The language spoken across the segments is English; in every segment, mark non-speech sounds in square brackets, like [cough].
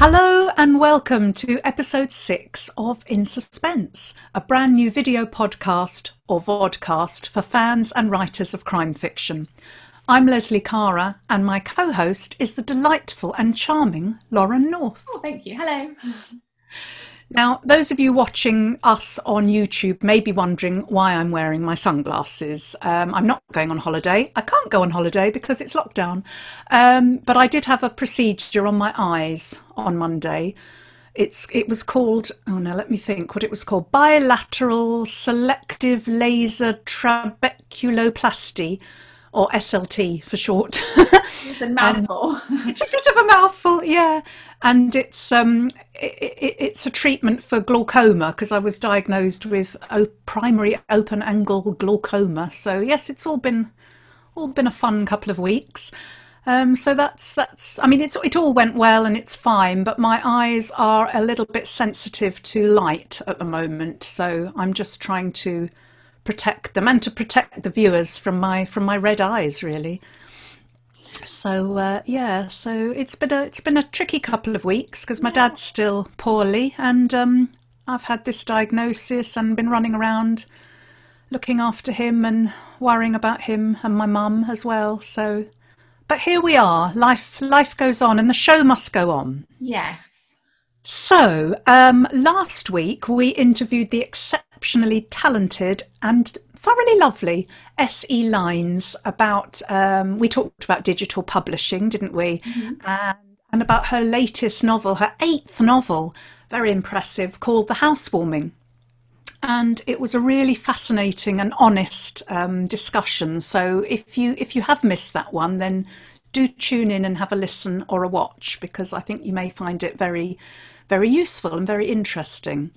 Hello and welcome to episode six of In Suspense, a brand new video podcast or vodcast for fans and writers of crime fiction. I'm Lesley Kara, and my co host is the delightful and charming Lauren North. Oh, thank you. Hello. [laughs] Now, those of you watching us on YouTube may be wondering why I'm wearing my sunglasses. Um, I'm not going on holiday. I can't go on holiday because it's lockdown. Um, but I did have a procedure on my eyes on Monday. It's it was called oh no let me think what it was called bilateral selective laser trabeculoplasty or SLT for short. [laughs] It's a mouthful. it's a bit of a mouthful, yeah. And it's um, it, it, it's a treatment for glaucoma because I was diagnosed with primary open angle glaucoma. So yes, it's all been all been a fun couple of weeks. Um, so that's that's. I mean, it's it all went well and it's fine, but my eyes are a little bit sensitive to light at the moment. So I'm just trying to protect them and to protect the viewers from my from my red eyes, really. So uh, yeah, so it's been a it's been a tricky couple of weeks because my dad's still poorly, and um, I've had this diagnosis and been running around looking after him and worrying about him and my mum as well. So, but here we are. Life life goes on, and the show must go on. Yes. So, um, last week we interviewed the exceptionally talented and thoroughly lovely S.E. Lynes about, um, we talked about digital publishing, didn't we? And, and about her latest novel, her eighth novel, very impressive, called The Housewarming. And it was a really fascinating and honest um, discussion. So if you if you have missed that one, then do tune in and have a listen or a watch because I think you may find it very, very useful and very interesting.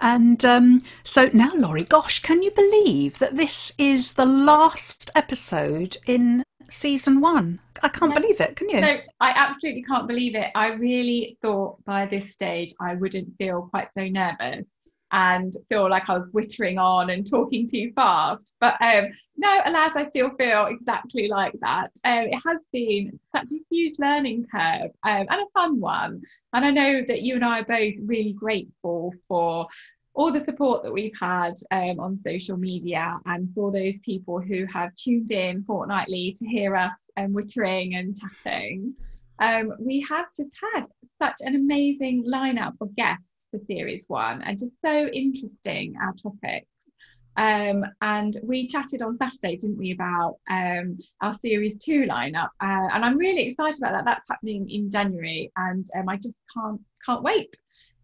And um, so now, Laurie, gosh, can you believe that this is the last episode in season one? I can't believe it, can you? No, I absolutely can't believe it. I really thought by this stage I wouldn't feel quite so nervous and feel like I was wittering on and talking too fast. But um, no, alas, I still feel exactly like that. Um, it has been such a huge learning curve um, and a fun one. And I know that you and I are both really grateful for all the support that we've had um, on social media and for those people who have tuned in fortnightly to hear us um, wittering and chatting. Um, we have just had such an amazing lineup of guests for series one and just so interesting our topics. Um, and we chatted on Saturday, didn't we, about um, our series two lineup? Uh, and I'm really excited about that. That's happening in January, and um, I just can't can't wait.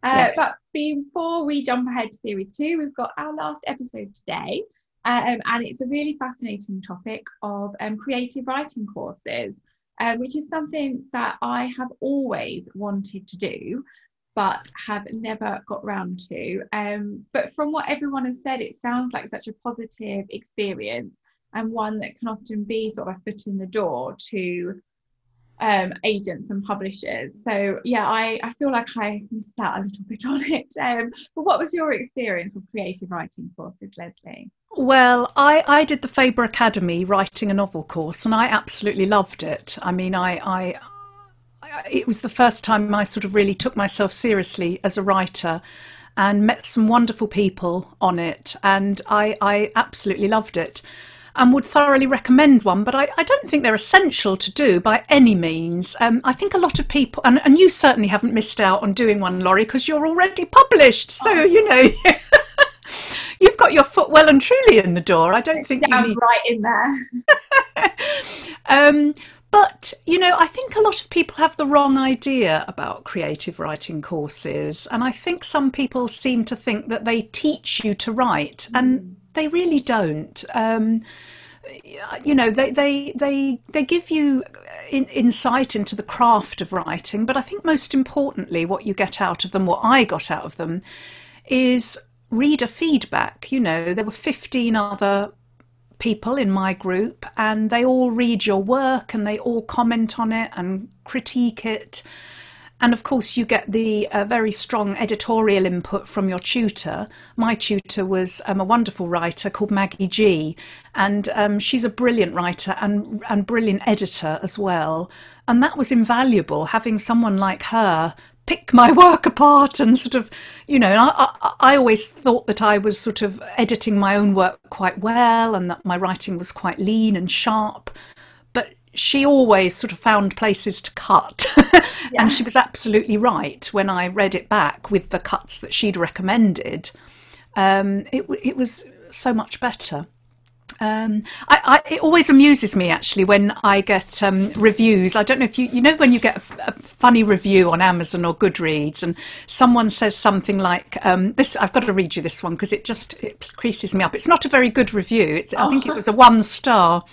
Uh, Yes. But before we jump ahead to series two, we've got our last episode today, um, and it's a really fascinating topic of um, creative writing courses, um, which is something that I have always wanted to do, but have never got round to. Um, but from what everyone has said, it sounds like such a positive experience and one that can often be sort of a foot in the door to um, agents and publishers. So yeah, I, I feel like I missed out a little bit on it. [laughs] Um, but what was your experience of creative writing courses, Lesley? Well, I, I did the Faber Academy writing a novel course and I absolutely loved it. I mean, I, I, I, it was the first time I sort of really took myself seriously as a writer and met some wonderful people on it. And I, I absolutely loved it and would thoroughly recommend one, but I, I don't think they're essential to do by any means. Um, I think a lot of people, and, and you certainly haven't missed out on doing one, Laurie, because you're already published. So, you know, [laughs] you've got your foot well and truly in the door. I don't think you Down need right in there. [laughs] um, but, you know, I think a lot of people have the wrong idea about creative writing courses. And I think some people seem to think that they teach you to write, and they really don't. Um, you know, they, they, they, they give you in, insight into the craft of writing, but I think most importantly, what you get out of them, what I got out of them, is reader feedback. You know, there were 15 other people in my group and they all read your work and they all comment on it and critique it and of course, you get the uh, very strong editorial input from your tutor. My tutor was um, a wonderful writer called Maggie Gee, and um, she's a brilliant writer and and brilliant editor as well. And that was invaluable having someone like her pick my [laughs] work apart and sort of, you know, I, I, I, always thought that I was sort of editing my own work quite well and that my writing was quite lean and sharp. But she always sort of found places to cut. [laughs] yeah. and she was absolutely right when I read it back with the cuts that she'd recommended. Um, it, it was so much better. Um, I, I, it always amuses me actually when I get um, reviews. I don't know if you, you know, when you get a, a, funny review on Amazon or Goodreads, and someone says something like, um, "This." I've got to read you this one because it just it creases me up. It's not a very good review. Oh. I think it oh. was a one star,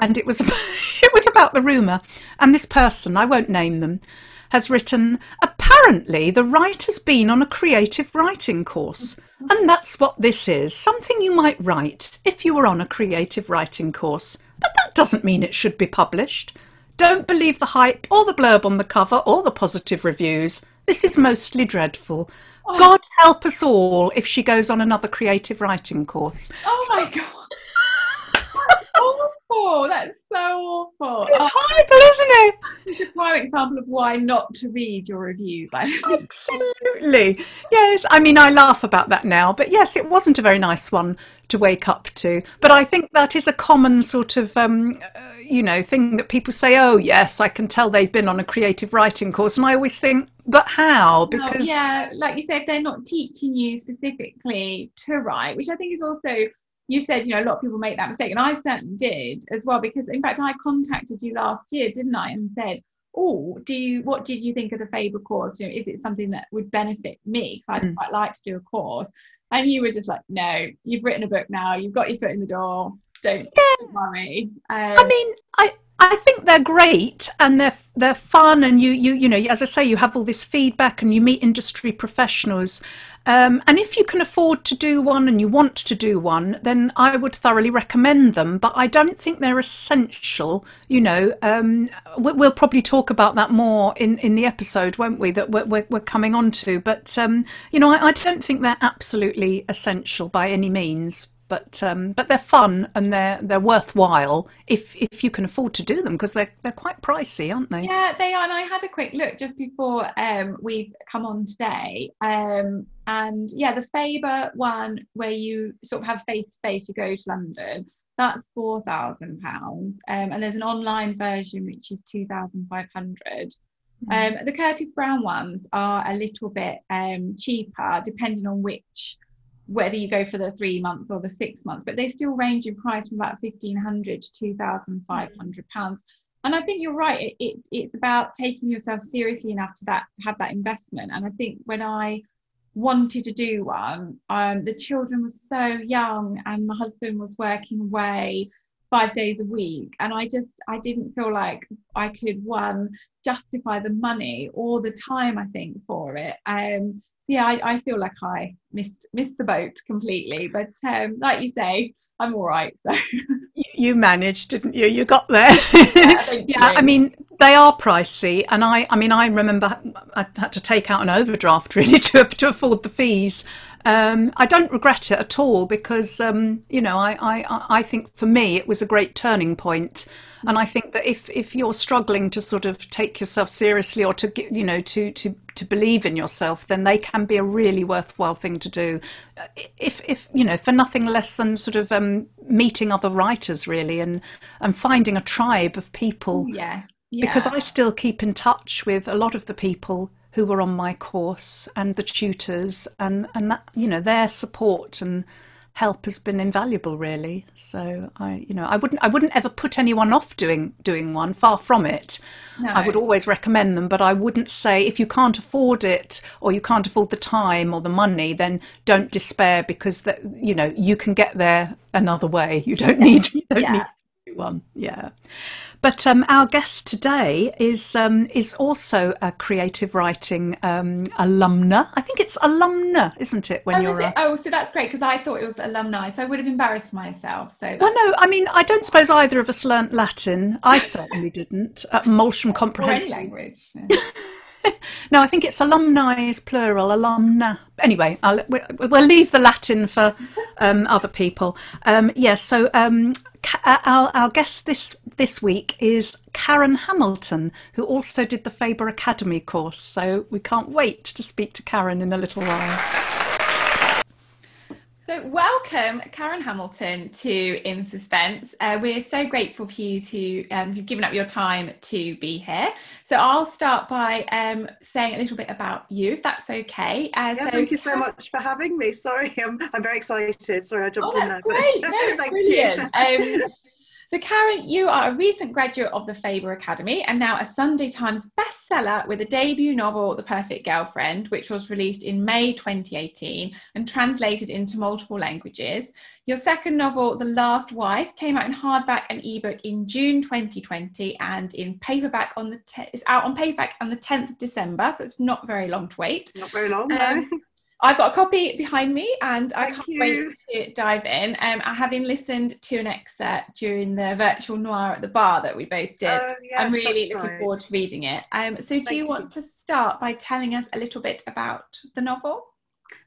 and it was [laughs] it was about the rumor. And this person, I won't name them, has written, apparently the writer's been on a creative writing course. And that's what this is something you might write if you were on a creative writing course. But that doesn't mean it should be published. Don't believe the hype or the blurb on the cover or the positive reviews. This is mostly dreadful. Oh. God help us all if she goes on another creative writing course. Oh my God [laughs] oh awful. That's so awful. It's oh, horrible, isn't it? It's a prime example of why not to read your reviews. [laughs] Absolutely. Yes. I mean, I laugh about that now, but yes, it wasn't a very nice one to wake up to. But I think that is a common sort of. Um, uh, you know, thing that people say, oh, yes, I can tell they've been on a creative writing course. And I always think, but how? Because. yeah, like you say, if they're not teaching you specifically to write, which I think is also you said, you know, a lot of people make that mistake, and I certainly did as well. Because in fact, I contacted you last year, didn't I, and said, "Oh, do you? What did you think of the Faber course? You know, is it something that would benefit me? Because I'd mm. quite like to do a course." And you were just like, "No, you've written a book now. You've got your foot in the door. Don't, yeah. don't worry." Um, I mean, I I think they're great and they're they're fun and you you you know as I say you have all this feedback and you meet industry professionals um, and if you can afford to do one and you want to do one then I would thoroughly recommend them. But I don't think they're essential you know. Um, we'll probably talk about that more in in the episode won't we that we're, we're, we're coming on to. But um, you know I, I don't think they're absolutely essential by any means but um, but they're fun and they're they're worthwhile if if you can afford to do them because they're they're quite pricey, aren't they? Yeah, they are. And I had a quick look just before um, we've come on today, um, and yeah, the Faber one where you sort of have face to face, you go to London. That's four thousand pounds, um, and there's an online version which is two thousand five hundred. Mm. Um, the Curtis Brown ones are a little bit um, cheaper, depending on which whether you go for the three months or the six months, but they still range in price from about 1500 to 2500 pounds. And I think you're right. It, it, it's about taking yourself seriously enough to that to have that investment. And I think when I wanted to do one, um, the children were so young, and my husband was working away five days a week, and I just I didn't feel like I could one justify the money or the time I think for it. Um, so yeah, I, I, feel like I missed missed the boat completely. But um, like you say, I'm all right. So. You managed, didn't you? You got there. yeah, [laughs] yeah I mean, they are pricey, and I, I mean, I remember I had to take out an overdraft [laughs] really to to afford the fees. Um, I don't regret it at all because um, you know I, I I think for me it was a great turning point, and I think that if if you're struggling to sort of take yourself seriously or to you know to to to believe in yourself, then they can be a really worthwhile thing to do. If if you know for nothing less than sort of um, meeting other writers really and and finding a tribe of people. Yeah. Yeah. Because I still keep in touch with a lot of the people who were on my course and the tutors and and that you know their support and help has been invaluable really so i you know i wouldn't i wouldn't ever put anyone off doing doing one far from it no. i would always recommend them but i wouldn't say if you can't afford it or you can't afford the time or the money then don't despair because that you know you can get there another way you don't need [laughs] you don't yeah. need one yeah but um, our guest today is um, is also a creative writing um, alumna. I think it's alumna, isn't it? When oh, you're it? A... oh, so that's great because I thought it was alumni, so I would have embarrassed myself. So that's... well, no, I mean I don't suppose either of us learnt Latin. I certainly didn't at Molsham Comprehensive. [laughs] Or any language. [laughs] no, I think it's alumni is plural, alumna. Anyway, I'll, we'll leave the Latin for um, other people. Um, yes, yeah, so um, Uh, our, our guest this this week is Karen Hamilton, who also did the Faber Academy course. So we can't wait to speak to Karen in a little while. So, welcome, Karen Hamilton, to In Suspense. Uh, we're so grateful for you to um, you've given up your time to be here. So, I'll start by um, saying a little bit about you, if that's okay. Uh, yeah, so thank you so much for having me. Sorry, [laughs] I'm, I'm very excited. Sorry, I jumped oh, in there. Great, no, [laughs] it's brilliant. Um, [laughs] so, Karen, you are a recent graduate of the Faber Academy and now a Sunday Times bestseller with a debut novel, The Perfect Girlfriend, which was released in May 2018 and translated into multiple languages. Your second novel, The Last Wife, came out in hardback and ebook in June 2020 and in paperback on the te- is out on paperback on the 10th of December, so it's not very long to wait. Not very long, um, no. I've got a copy behind me and I can't you. wait to dive in. Um, having listened to an excerpt during the virtual noir at the bar that we both did, uh, yes, I'm really looking right. forward to reading it. Um, so, do you, you want to start by telling us a little bit about the novel?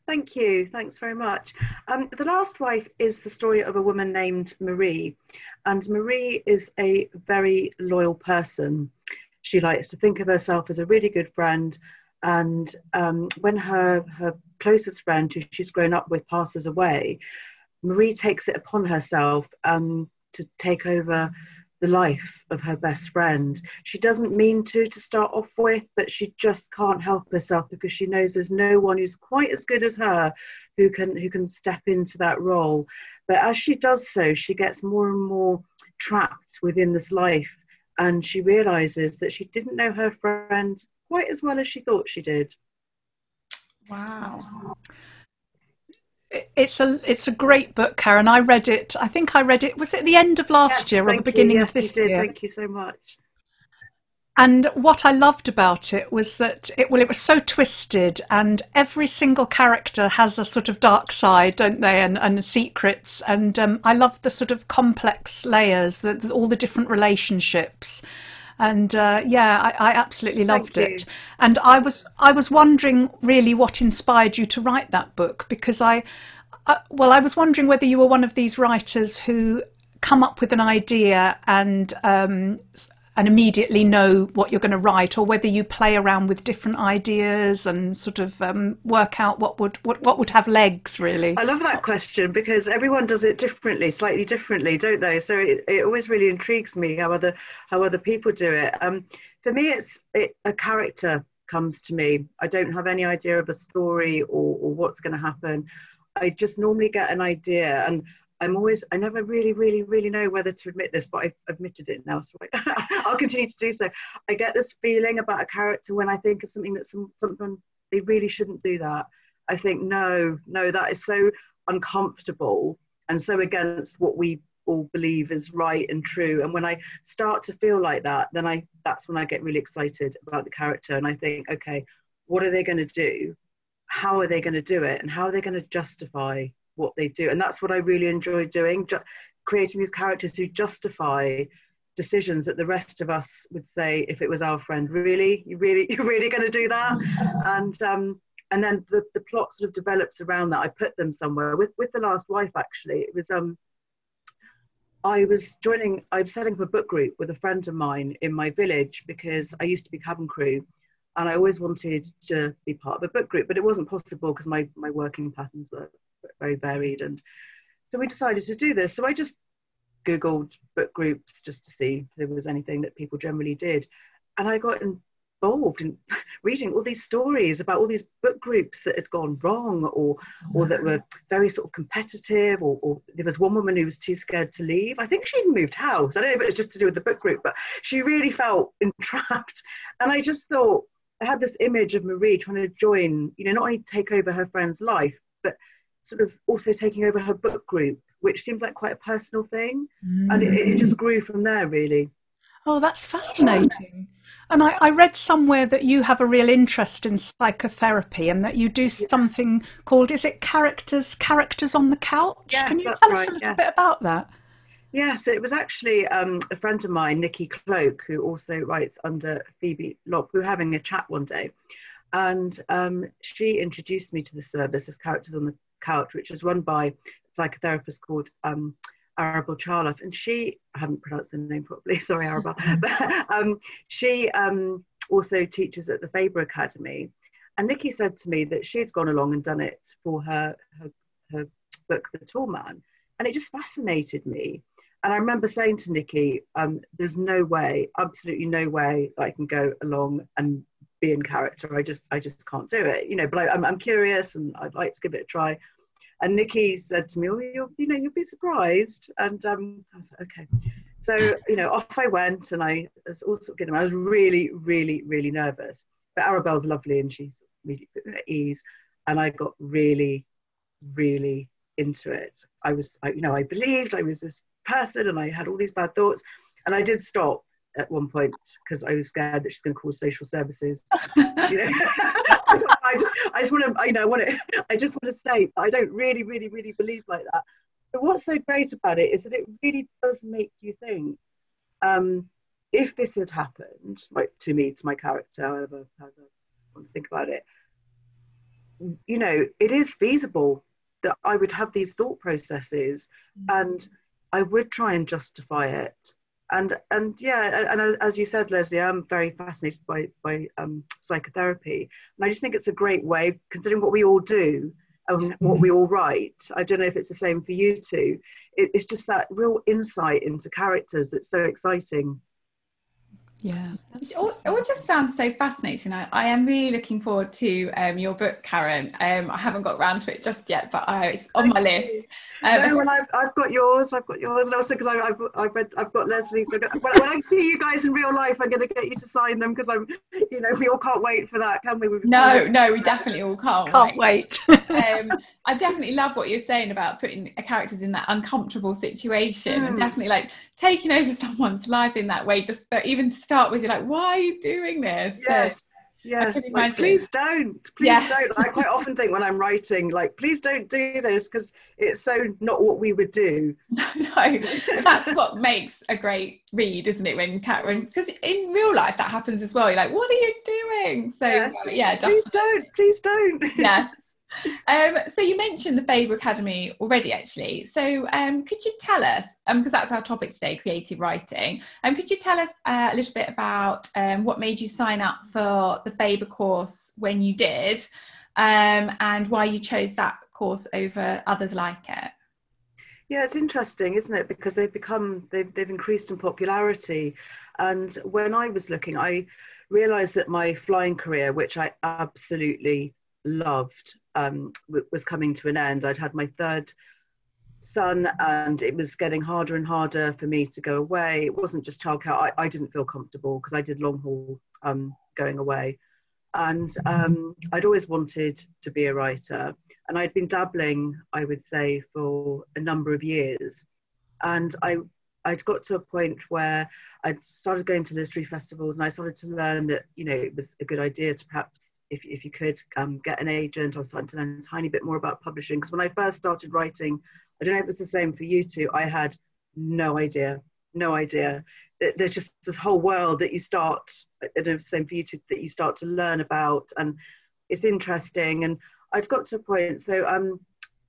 Thank you. Thanks very much. Um, the Last Wife is the story of a woman named Marie, and Marie is a very loyal person. She likes to think of herself as a really good friend and um, when her her closest friend, who she's grown up with, passes away, Marie takes it upon herself um, to take over the life of her best friend. She doesn't mean to to start off with, but she just can't help herself because she knows there's no one who's quite as good as her who can who can step into that role. But as she does so, she gets more and more trapped within this life and she realizes that she didn't know her friend quite as well as she thought she did. Wow. It's a it's a great book, Karen. I read it. I think I read it. Was it the end of last yes, year or the beginning yes, of this year? Thank you so much. And what I loved about it was that it well, it was so twisted, and every single character has a sort of dark side, don't they? And, and secrets. And um, I loved the sort of complex layers, the, all the different relationships and uh, yeah, I, I, absolutely loved it. And I was I was wondering really what inspired you to write that book because I, I, well, I was wondering whether you were one of these writers who come up with an idea and um, and immediately know what you're going to write, or whether you play around with different ideas and sort of um, work out what would what, what would have legs. Really, I love that question because everyone does it differently, slightly differently, don't they? So it, it always really intrigues me how other how other people do it. Um, for me, it's it, a character comes to me. I don't have any idea of a story or, or what's going to happen. I just normally get an idea, and I'm always, I never really, really, really know whether to admit this, but I've admitted it now, so I, [laughs] I'll continue to do so. I get this feeling about a character when I think of something that's some, something they really shouldn't do that. I think, no, no, that is so uncomfortable and so against what we all believe is right and true. And when I start to feel like that, then I that's when I get really excited about the character and I think, okay, what are they going to do? How are they going to do it? And how are they going to justify what they do. And that's what i really enjoy doing ju- creating these characters who justify decisions that the rest of us would say if it was our friend. Really? You really [laughs] you're really going to do that? [laughs] And um and then the, the plot sort of develops around that. I put them somewhere. With with the last wife actually it was um I was joining, I was setting up a book group with a friend of mine in my village because I used to be cabin crew and I always wanted to be part of a book group, but it wasn't possible because my, my working patterns were very varied. And so we decided to do this. So I just Googled book groups just to see if there was anything that people generally did. And I got involved in [laughs] reading all these stories about all these book groups that had gone wrong or or that were very sort of competitive or, or there was one woman who was too scared to leave. I think she'd moved house. I don't know if it was just to do with the book group, but she really felt [laughs] entrapped. And I just thought I had this image of Marie trying to join, you know, not only take over her friend's life, but sort of also taking over her book group, which seems like quite a personal thing. Mm. And it, it, just grew from there, really. Oh, that's fascinating. And I, I, read somewhere that you have a real interest in psychotherapy and that you do something called, is it characters, characters on the couch? Yes, Can you tell us a little yes. bit about that? Yes, it was actually um, a friend of mine, Nicci Cloke, who also writes under Phoebe Locke. We were having a chat one day, and um, she introduced me to the service as Characters on the Couch, which is run by a psychotherapist called um, Arabelle Charloff. And she, I haven't pronounced her name properly, [laughs] sorry, Arabelle, [laughs] but um, she um, also teaches at the Faber Academy. And Nicci said to me that she'd gone along and done it for her, her, her book, The Tall Man. And it just fascinated me. And I remember saying to Nicci, um, there's no way, absolutely no way I can go along and be in character. I just, I just can't do it, you know, but I, am I'm, I'm curious and I'd like to give it a try. And Nicci said to me, oh, you'll, you know, you'll be surprised. And um, I was like, okay. So, you know, off I went and I was also getting, I was really, really, really nervous. But Arabelle's lovely and she's really at ease. And I got really, really into it. I was, I, you know, I believed I was this person and I had all these bad thoughts. And I did stop at one point because I was scared that she's going to call social services. [laughs] you know? [laughs] I just, I just want to, you know, I want to, I just want to say I don't really, really, really believe like that. But what's so great about it is that it really does make you think. Um, if this had happened, like to me, to my character, however, however I want to think about it, you know, it is feasible that I would have these thought processes mm-hmm. and I would try and justify it. And and yeah, and as you said, Lesley, I'm very fascinated by by um, psychotherapy, and I just think it's a great way, considering what we all do and what we all write. I don't know if it's the same for you two. It, it's just that real insight into characters that's so exciting. Yeah, it all, it all, just sounds so fascinating. I, I am really looking forward to um, your book, Karen. Um, I haven't got around to it just yet, but I, it's on Thank my you. list. Um, no, well, I've, I've got yours. I've got yours, and also because I've, I've read, I've got Leslie's. So when, when, I see you guys in real life, I'm going to get you to sign them because I'm, you know, we all can't wait for that, can we? We've no, no, we definitely all can't. Can't wait. wait. um, I definitely love what you're saying about putting a characters in that uncomfortable situation, mm. and definitely like taking over [laughs] someone's life in that way. Just but even to start with, you're like, why are you doing this? Yes. So, yeah, like, please don't, please yes. don't. I quite often think when I'm writing, like, please don't do this because it's so not what we would do. [laughs] no, that's what makes a great read, isn't it? When Catherine, because in real life that happens as well. You're like, what are you doing? So yeah, yeah please don't, please don't. yes, um, so you mentioned the Faber Academy already, actually. So um, could you tell us, because um, that's our topic today, creative writing, um, could you tell us uh, a little bit about um, what made you sign up for the Faber course when you did, um, and why you chose that course over others like it? Yeah, it's interesting, isn't it? Because they've become they've they've increased in popularity, and when I was looking, I realised that my flying career, which I absolutely loved um, was coming to an end. I'd had my third son and it was getting harder and harder for me to go away. It wasn't just childcare. I, I didn't feel comfortable because I did long haul um, going away. And um, I'd always wanted to be a writer. And I'd been dabbling, I would say, for a number of years. And I, I'd got to a point where I'd started going to literary festivals and I started to learn that, you know, it was a good idea to perhaps if, if you could um, get an agent or starting to learn a tiny bit more about publishing. Because when I first started writing, I don't know if it's the same for you two, I had no idea, no idea. There's just this whole world that you start, I don't know if it's the same for you two, that you start to learn about. And it's interesting. And I'd got to a point, so um,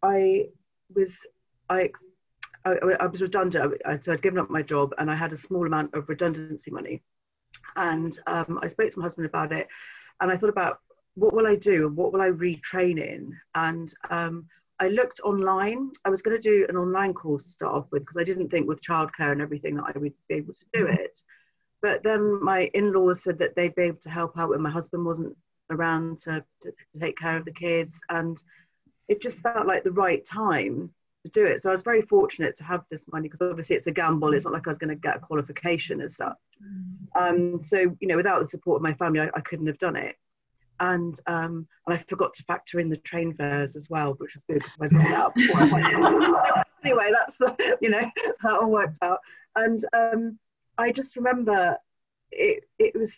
I was, I, I, I was redundant. I, so I'd given up my job and I had a small amount of redundancy money. And um, I spoke to my husband about it and I thought about what will I do? And what will I retrain in? And um, I looked online. I was going to do an online course to start off with because I didn't think with childcare and everything that I would be able to do mm-hmm. it. But then my in-laws said that they'd be able to help out when my husband wasn't around to, to take care of the kids, and it just felt like the right time to do it. So I was very fortunate to have this money because obviously it's a gamble. It's not like I was going to get a qualification as such. Mm-hmm. Um, so you know, without the support of my family, I, I couldn't have done it and um, and I forgot to factor in the train fares as well, which was good [laughs] anyway, that's [laughs] you know that all worked out, and um, I just remember it. It was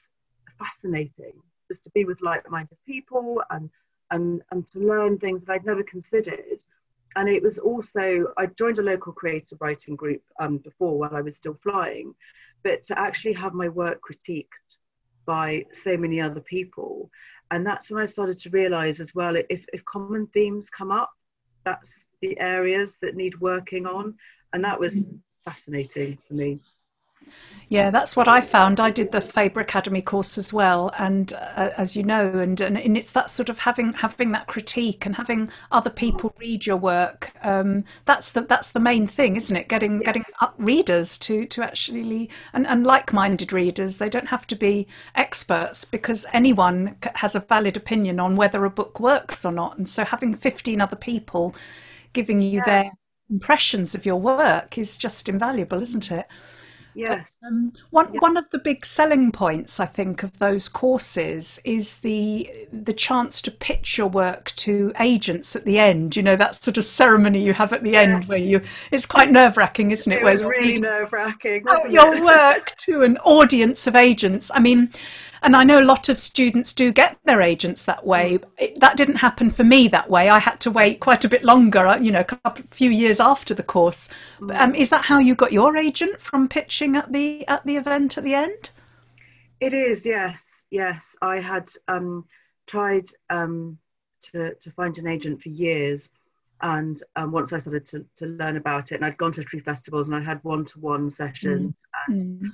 fascinating just to be with like-minded people and and and to learn things that I'd never considered. and it was also I joined a local creative writing group um, before while I was still flying, but to actually have my work critiqued by so many other people, and that's when I started to realise as well if if common themes come up, that's the areas that need working on, and that was mm. fascinating for me. Yeah, that's what I found. I did the Faber Academy course as well, and uh, as you know, and, and, and it's that sort of having having that critique and having other people read your work. Um, that's the that's the main thing, isn't it? Getting getting readers to to actually and, and like-minded readers. They don't have to be experts because anyone has a valid opinion on whether a book works or not. And so having fifteen other people giving you yeah. their impressions of your work is just invaluable, isn't it? Yes. Um, one one of the big selling points, I think, of those courses is the the chance to pitch your work to agents at the end. You know that sort of ceremony you have at the end where you it's quite nerve wracking, isn't it? It where was really nerve wracking. Your [laughs] work to an audience of agents. I mean and I know a lot of students do get their agents that way. Mm. It, that didn't happen for me that way. I had to wait quite a bit longer, uh, you know, a couple, few years after the course. Mm. Um, is that how you got your agent from pitching at the at the event at the end? It is, yes, yes. I had um, tried um, to to find an agent for years, and um, once I started to, to learn about it, and I'd gone to three festivals, and I had one to one sessions, mm. and mm.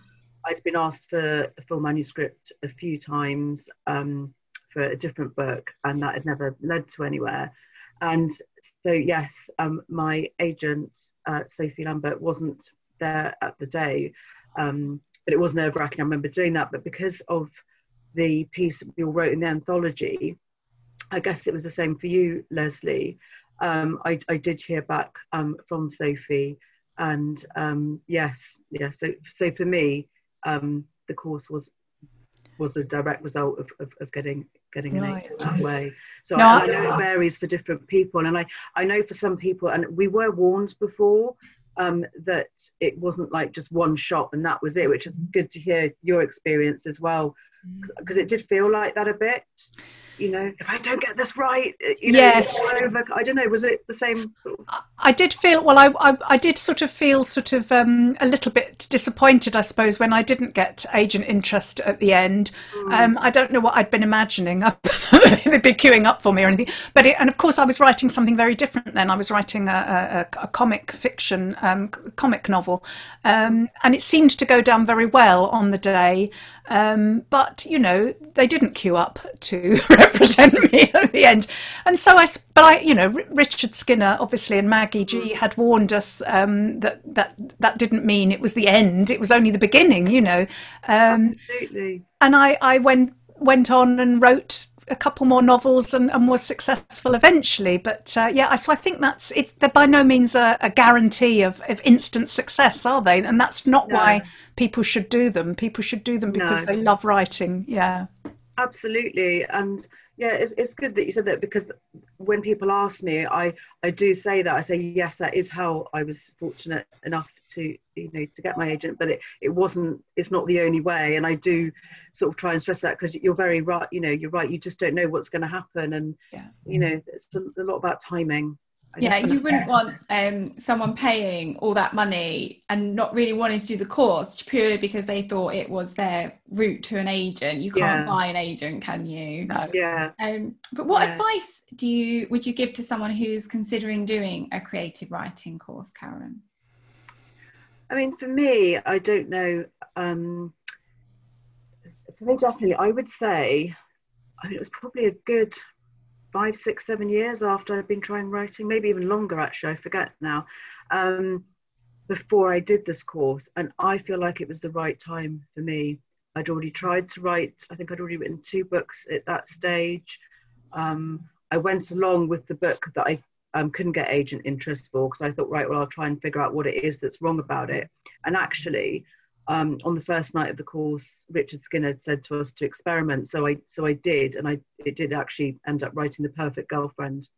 I'd been asked for a full manuscript a few times um, for a different book, and that had never led to anywhere. And so, yes, um, my agent, uh, Sophie Lambert, wasn't there at the day, um, but it was nerve wracking. I remember doing that. But because of the piece we all wrote in the anthology, I guess it was the same for you, Lesley. Um, I, I, did hear back um, from Sophie, and um, yes, yeah. So, so for me, um, the course was was a direct result of, of, of getting getting right. an that way. So no, I, I, know it varies for different people, and I I know for some people, and we were warned before um, that it wasn't like just one shot and that was it, which is good to hear your experience as well, because it did feel like that a bit you know, if I don't get this right, uh, you know, yes. over, I don't know, was it the same sort of? I did feel, well, I, I, I did sort of feel sort of um, a little bit disappointed, I suppose, when I didn't get agent interest at the end. Mm. Um, I don't know what I'd been imagining. [laughs] They'd be queuing up for me or anything. But, it, and of course, I was writing something very different then. I was writing a, a, a comic fiction, um, comic novel. Um, and it seemed to go down very well on the day. Um, but, you know, they didn't queue up to [laughs] represent me at the end. And so I, but I, you know, Richard Skinner, obviously, and Maggie Gee mm. had warned us um, that that that didn't mean it was the end; it was only the beginning, you know. Um, Absolutely. And I, I went went on and wrote a couple more novels and, and was successful eventually. But uh, yeah, so I think that's it's they're by no means a, a guarantee of, of instant success, are they? And that's not no. why people should do them. People should do them because no. they love writing. Yeah. Absolutely, and yeah, it's, it's good that you said that because when people ask me, I I do say that I say yes, that is how I was fortunate enough to you know to get my agent, but it it wasn't. It's not the only way, and I do sort of try and stress that because you're very right. You know, you're right. You just don't know what's going to happen, and yeah. you know, it's a, a lot about timing yeah you wouldn't want um, someone paying all that money and not really wanting to do the course purely because they thought it was their route to an agent you can't yeah. buy an agent can you no. yeah um, but what yeah. advice do you would you give to someone who's considering doing a creative writing course karen i mean for me i don't know um, for me definitely i would say I mean, it was probably a good five, six, seven years after I'd been trying writing, maybe even longer actually, I forget now, um, before I did this course. And I feel like it was the right time for me. I'd already tried to write, I think I'd already written two books at that stage. Um, I went along with the book that I um, couldn't get agent interest for because I thought, right, well, I'll try and figure out what it is that's wrong about it. And actually, um, on the first night of the course, Richard Skinner said to us to experiment. So I so I did, and I it did actually end up writing the perfect girlfriend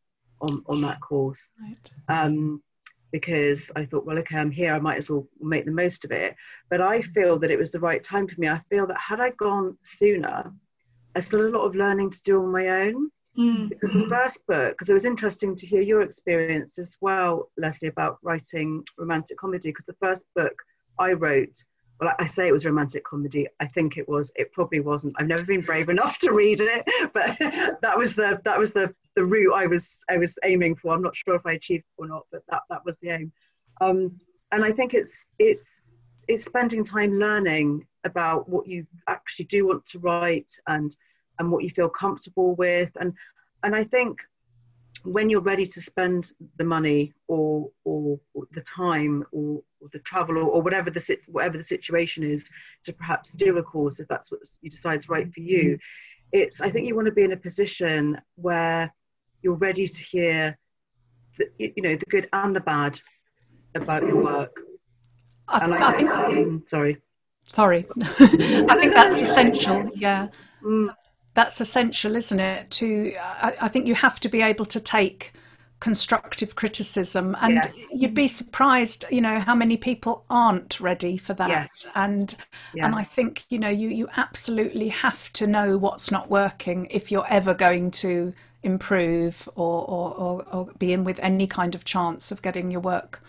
on on that course. Right. Um, because I thought, well, okay, I'm here, I might as well make the most of it. But I feel that it was the right time for me. I feel that had I gone sooner, I still had a lot of learning to do on my own. Mm. Because the first book, because it was interesting to hear your experience as well, Lesley, about writing romantic comedy. Because the first book I wrote, well, I say it was romantic comedy. I think it was. It probably wasn't. I've never been brave enough to read it, [laughs] but [laughs] that was the that was the the route I was I was aiming for. I'm not sure if I achieved or not, but that that was the aim. Um, and I think it's it's it's spending time learning about what you actually do want to write and and what you feel comfortable with and and I think when you're ready to spend the money or or, or the time or, or the travel or, or, whatever the whatever the situation is to perhaps do a course if that's what you decide is right for you it's i think you want to be in a position where you're ready to hear the, you know the good and the bad about your work. I, and I, I think, um, sorry. Sorry. [laughs] I think that's essential yeah. Mm that's essential, isn't it? To I, I, think you have to be able to take constructive criticism, and yes. you'd be surprised, you know, how many people aren't ready for that. Yes. And yes. and I think you know you you absolutely have to know what's not working if you're ever going to improve or or, or, or be in with any kind of chance of getting your work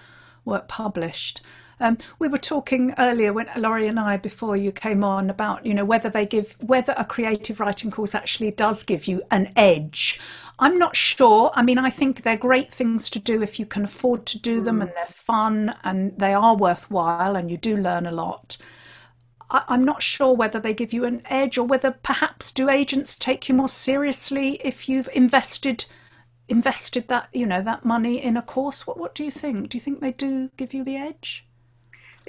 work published. Um, we were talking earlier when Laurie and I, before you came on, about you know whether they give whether a creative writing course actually does give you an edge. I'm not sure. I mean, I think they're great things to do if you can afford to do them, and they're fun and they are worthwhile, and you do learn a lot. I, I'm not sure whether they give you an edge or whether perhaps do agents take you more seriously if you've invested invested that you know that money in a course what what do you think do you think they do give you the edge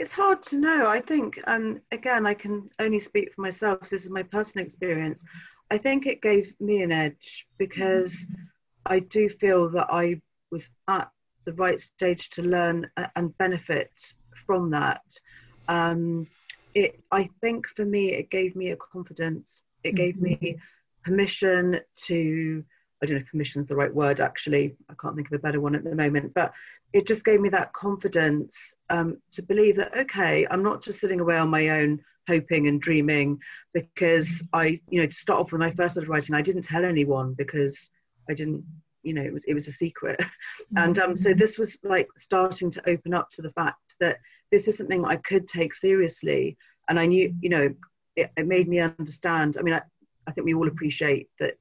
it's hard to know. I think, um, again, I can only speak for myself. This is my personal experience. I think it gave me an edge because I do feel that I was at the right stage to learn and benefit from that. Um, it, I think for me, it gave me a confidence. It gave me mm-hmm. permission to I don't know if permission is the right word actually. I can't think of a better one at the moment, but it just gave me that confidence um, to believe that okay, I'm not just sitting away on my own hoping and dreaming because I, you know, to start off when I first started writing, I didn't tell anyone because I didn't, you know, it was it was a secret, [laughs] and um, so this was like starting to open up to the fact that this is something I could take seriously, and I knew, you know, it, it made me understand. I mean, I, I think we all appreciate that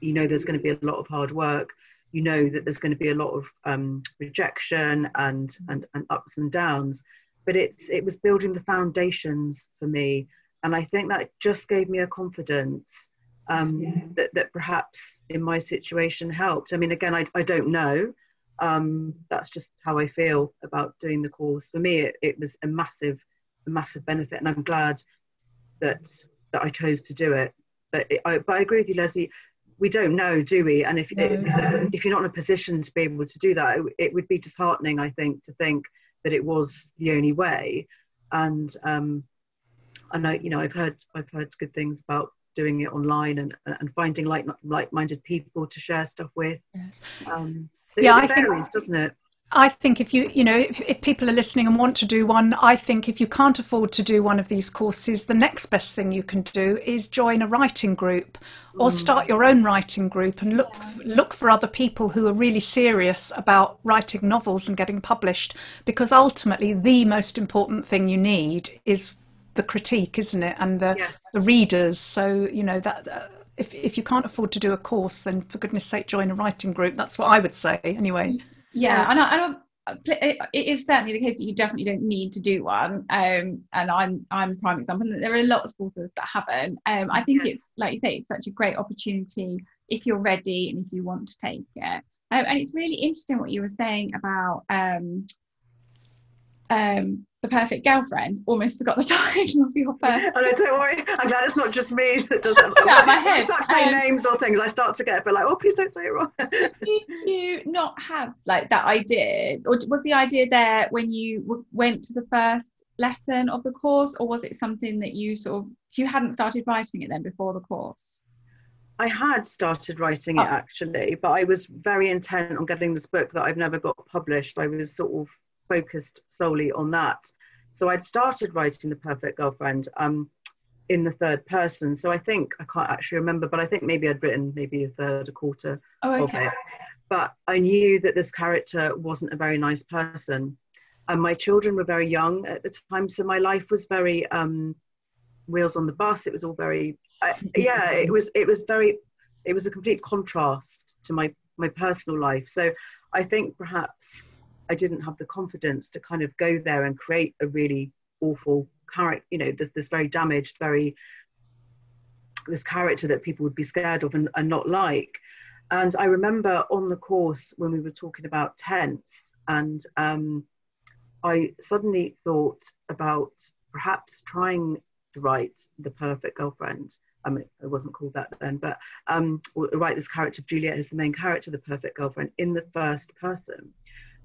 you know there's going to be a lot of hard work. You know that there's going to be a lot of um, rejection and, and and ups and downs. But it's it was building the foundations for me. And i think that just gave me a confidence um, yeah. that, that perhaps in my situation helped. I mean again i, I don't know. Um, that's just how i feel about doing the course. For me it, it was a massive a massive benefit. And i'm glad that that i chose to do it. But it, I, but I agree with you, Lesley we don't know, do we? And if, no. if, if you're not in a position to be able to do that, it, it, would be disheartening, I think, to think that it was the only way. And um, I know, you know, I've heard I've heard good things about doing it online and and finding like like-minded people to share stuff with. Yes. Um, so yeah, it varies, think, doesn't it? I think if you, you know, if, if, people are listening and want to do one, I think if you can't afford to do one of these courses, the next best thing you can do is join a writing group or mm. start your own writing group and look look for other people who are really serious about writing novels and getting published because ultimately the most important thing you need is the critique, isn't it? And the yes. the readers. So, you know, that uh, if if you can't afford to do a course, then for goodness sake join a writing group. That's what I would say anyway. Yeah, and I, I, it is certainly the case that you definitely don't need to do one. Um, and I'm I'm prime example. There are lots of authors that haven't. Um, I think it's like you say, it's such a great opportunity if you're ready and if you want to take it. Um, and it's really interesting what you were saying about um, um, the perfect girlfriend. Almost forgot the [laughs] title of your first. Oh no, don't worry. I'm glad it's not just me that does that. yeah, my head. I start saying um, names or things, I start to get a bit like, oh, please don't say it wrong. did you not have like that idea, or was the idea there when you w- went to the first lesson of the course, or was it something that you sort of you hadn't started writing it then before the course? I had started writing it oh. actually, but I was very intent on getting this book that I've never got published. I was sort of focused solely on that. So I'd started writing The Perfect Girlfriend, um, in the third person. So I think I can't actually remember, but I think maybe I'd written maybe a third, a quarter Oh, of it. But I knew that this character wasn't a very nice person. And my children were very young at the time, so my life was very um, wheels on the bus. It was all very, uh, yeah. It was it was very, it was a complete contrast to my my personal life. So I think perhaps I didn't have the confidence to kind of go there and create a really awful character. You know, this this very damaged, very this character that people would be scared of and, and not like. And I remember on the course when we were talking about tense, and um, I suddenly thought about perhaps trying to write the perfect girlfriend. I mean, it wasn't called that then, but um, write this character, of Juliet is the main character, the perfect girlfriend, in the first person.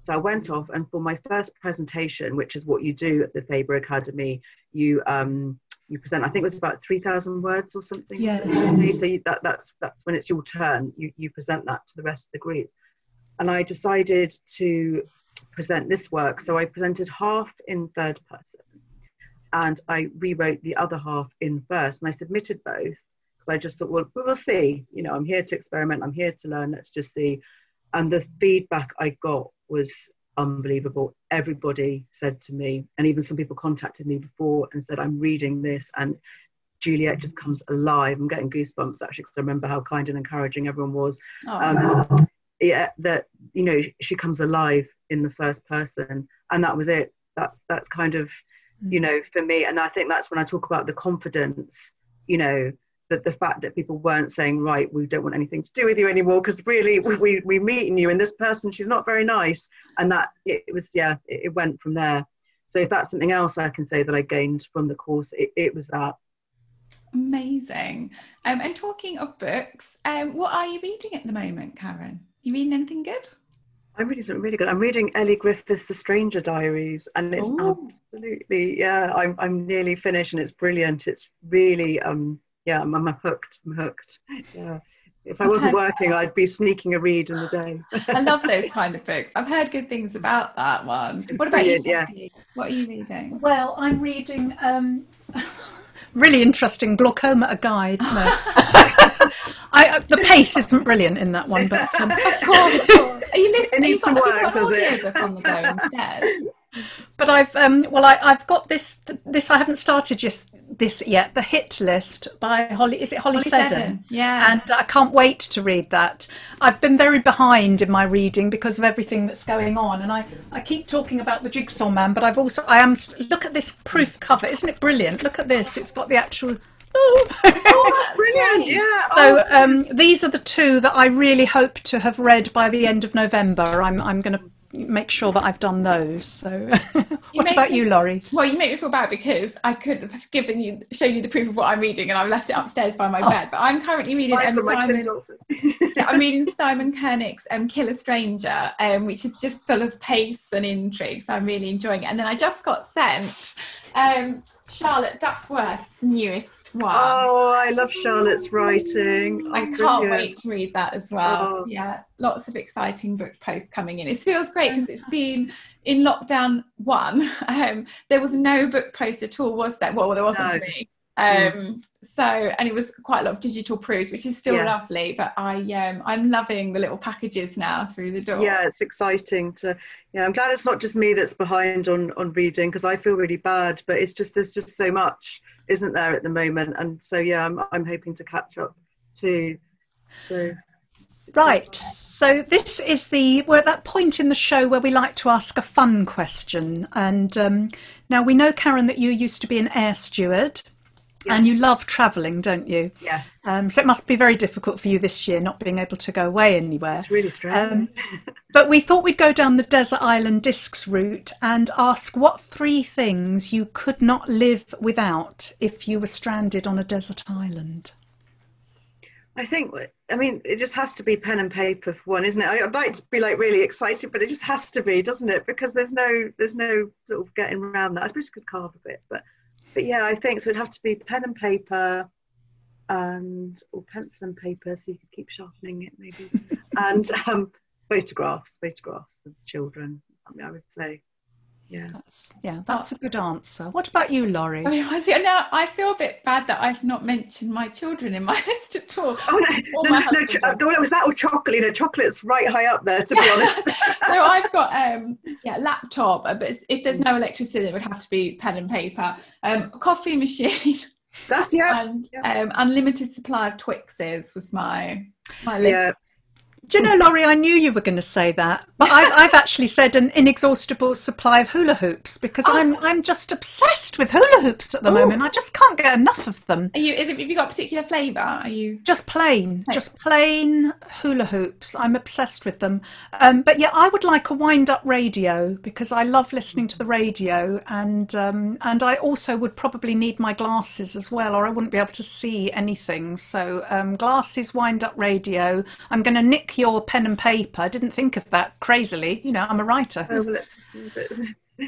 So I went off, and for my first presentation, which is what you do at the Faber Academy, you um, you present. I think it was about three thousand words or something. Yes. So you, that, that's that's when it's your turn. You you present that to the rest of the group, and I decided to present this work. So I presented half in third person, and I rewrote the other half in first, and I submitted both because I just thought, well, we'll see. You know, I'm here to experiment. I'm here to learn. Let's just see. And the feedback I got was unbelievable. Everybody said to me, and even some people contacted me before and said, I'm reading this and Juliet just comes alive. I'm getting goosebumps actually because I remember how kind and encouraging everyone was. Oh, Um, yeah, that you know she comes alive in the first person, and that was it. That's that's kind of you know for me, and I think that's when I talk about the confidence. You know that the fact that people weren't saying right, we don't want anything to do with you anymore because really we, we we meeting you and this person she's not very nice, and that it, it was yeah it, it went from there. So if that's something else I can say that I gained from the course, it, it was that. amazing. Um, and talking of books, um, what are you reading at the moment, Karen? You reading anything good? I'm reading something really good. I'm reading Elly Griffiths' The Stranger Diaries, and it's Ooh. absolutely yeah. I'm I'm nearly finished, and it's brilliant. It's really um yeah. I'm, I'm hooked. I'm hooked. Yeah. If I wasn't Okay. working, I'd be sneaking a read in the day. I love [laughs] those kind of books. I've heard good things about that one. What about you? yeah. What are you reading? Well, I'm reading um, [laughs] really interesting glaucoma a guide. No. [laughs] I, uh, the pace isn't brilliant in that one, but um, Of course, of course. Are you listening? needs Have you some work, have you got does it? audiobook on the go instead? But I've um, well, I, I've got this this I haven't started just this yet. The hit list by Holly. Is it Holly, Holly Seddon? Seddon, yeah. And I can't wait to read that. I've been very behind in my reading because of everything that's going on, and I, I keep talking about the Jigsaw Man, but I've also I am look at this proof cover, isn't it brilliant? Look at this. It's got the actual. [laughs] Oh, that's Brilliant, great. yeah. So oh, um, these are the two that I really hope to have read by the end of November. I'm I'm going to make sure that I've done those. So, [laughs] what make about me- you, Laurie? Well, you make me feel bad because I could have given you, shown you the proof of what I'm reading, and I've left it upstairs by my Oh. bed. But I'm currently reading mine's um, Simon. Kindles. [laughs] yeah, I'm reading [laughs] Simon Kernick's um, Kill a Stranger, um, which is just full of pace and intrigue. So I'm really enjoying it. And then I just got sent um, Charlotte Duckworth's newest one. Oh, I love Charlotte's writing. I Oh, can't brilliant. wait to read that as well. Oh. Yeah, lots of exciting book posts coming in. It feels great because it's been in lockdown one. [laughs] Um, there was no book post at all, was there? Well, there wasn't No. for me. Um, so and it was quite a lot of digital proofs, which is still lovely. But I um, I'm loving the little packages now through the door. yeah it's exciting to yeah i'm glad it's not just me that's behind on on reading because i feel really bad but it's just there's just so much isn't there at the moment and so yeah i'm, I'm hoping to catch up too so Right. So this is the we're at that point in the show where we like to ask a fun question. And um, now we know, Karen, that you used to be an air steward, and you love travelling, don't you? yes Um, so it must be very difficult for you this year, not being able to go away anywhere. it's really strange Um, but we thought we'd go down the desert island discs route and ask what three things you could not live without if you were stranded on a desert island. i think i mean it just has to be pen and paper for one isn't it I- i'd like to be like really excited but it just has to be doesn't it because there's no there's no sort of getting around that i suppose you could carve a bit but but yeah i think so it'd have to be pen and paper and or pencil and paper so you could keep sharpening it maybe. [laughs] And um photographs photographs of children i mean i would say Yeah. That's, yeah, that's a good answer. What about you, Laurie? I mean, I now I feel a bit bad that I've not mentioned my children in my [laughs] list at all. Oh no, Or no, no, no, ch- well, was that or chocolate? You know, chocolate's right high up there. To be honest. [laughs] no I've got um yeah laptop, uh, but if there's no electricity, it would have to be pen and paper. Um, coffee machine [laughs] That's yeah, and yeah. um, unlimited supply of Twixes was my my list. yeah. Do you know, Laurie, I knew you were going to say that, but I've, I've actually said an inexhaustible supply of hula hoops because I'm I'm just obsessed with hula hoops at the moment. I just can't get enough of them. Are you? Is it? Have you got a particular flavour? Are you? Just plain, just plain hula hoops. I'm obsessed with them. Um, but yeah, I would like a wind-up radio because I love listening to the radio, and um, and I also would probably need my glasses as well, or I wouldn't be able to see anything. So um, glasses, wind-up radio. I'm going to nick your pen and paper. I didn't think of that crazily. You know, I'm a writer. Oh, well, it's, [laughs] it's,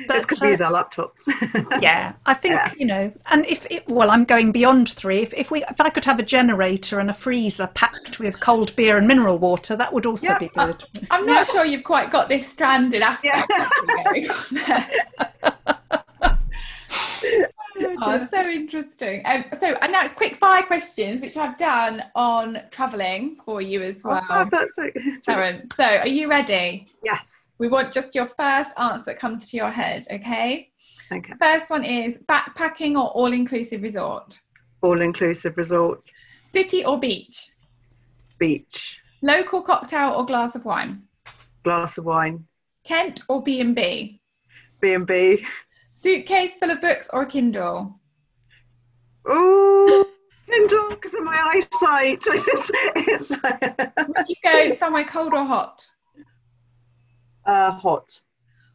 But, it's because uh, we use our laptops. [laughs] yeah, I think Yeah. you know, and if it, well, I'm going beyond three. If if we if I could have a generator and a freezer packed with cold beer and mineral water, that would also Yeah. be good. I'm not sure you've quite got this stranded aspect Yeah. [laughs] going on there. Oh, so interesting. Um, so, and now it's quick fire questions, which I've done on travelling for you as well, Oh, that's so, [laughs] Karen. So, are you ready? yes. We want just your first answer that comes to your head, okay? Okay. First one is backpacking or all inclusive resort, All inclusive resort, city or beach, beach, local cocktail or glass of wine, glass of wine, tent or B&B, B and B. suitcase full of books or Kindle, Oh, Kindle because of my eyesight. [laughs] it's, it's would you go somewhere cold or hot, uh, hot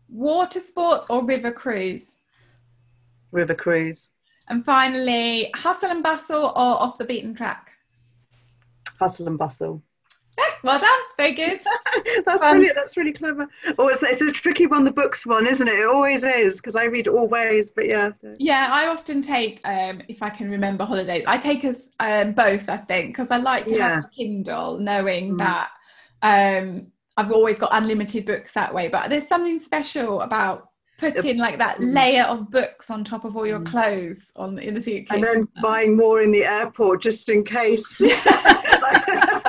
water sports or river cruise, river cruise, and finally hustle and bustle or off the beaten track. hustle and bustle. [laughs] Well done, very good. [laughs] That's Um, brilliant. That's really clever. Oh, it's, it's a tricky one, the books one, isn't it? It always is because I read all ways. But yeah, Yeah, I often take, um, if I can remember holidays, I take us um, both, I think, because I like to Yeah. have a Kindle, knowing Mm. that um, I've always got unlimited books that way. But there's something special about putting like that Mm. layer of books on top of all your Mm. clothes on in the suitcase. and then buying more in the airport just in case. [laughs]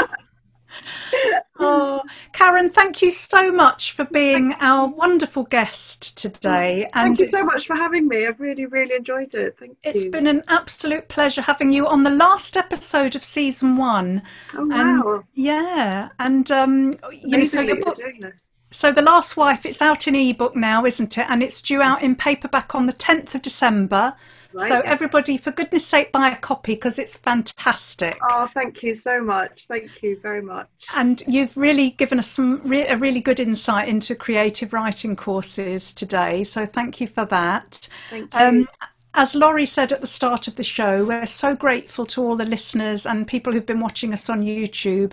Oh, Karen, thank you so much for being our wonderful guest today. Thank you so much for having me. I've really, really enjoyed it. Thank It's you. been an absolute pleasure having you on the last episode of season one. oh and- wow. Yeah, and um, you know, so your book, doing this. so the Last Wife, it's out in ebook now, isn't it? And it's due out in paperback on the tenth of December. Right, so everybody, for goodness sake, buy a copy because it's fantastic. Oh, thank you so much. Thank you very much. And you've really given us some re- a really good insight into creative writing courses today. So thank you for that. Thank you. Um, as Laurie said at the start of the show, we're so grateful to all the listeners and people who've been watching us on YouTube.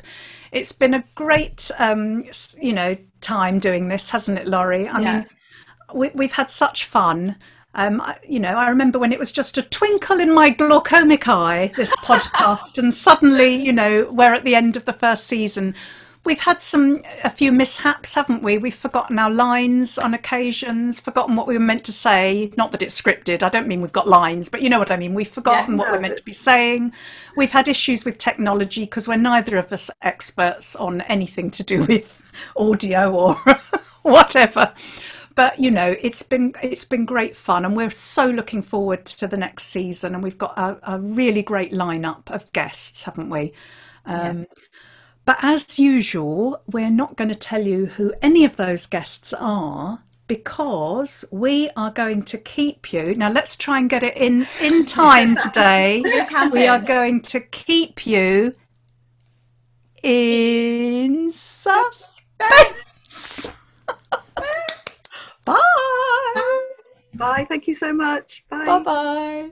It's been a great, um, you know, time doing this, hasn't it, Laurie? I Yeah. mean, we, we've had such fun. Um, I, you know, I remember when it was just a twinkle in my glaucomic eye, this [laughs] podcast, and suddenly, you know, we're at the end of the first season. We've had some, a few mishaps, haven't we? We've forgotten our lines on occasions, forgotten what we were meant to say. Not that it's scripted, I don't mean we've got lines, but you know what I mean. We've forgotten what no, we're meant to be saying. We've had issues with technology because we're neither of us experts on anything to do [laughs] with audio or [laughs] whatever but you know it's been it's been great fun and we're so looking forward to the next season and we've got a, a really great lineup of guests haven't we? Um, but as usual we're not going to tell you who any of those guests are because we are going to keep you. Now let's try and get it in in time [laughs] today. We are going to keep you in suspense bye Bye. Thank you so much. Bye. bye bye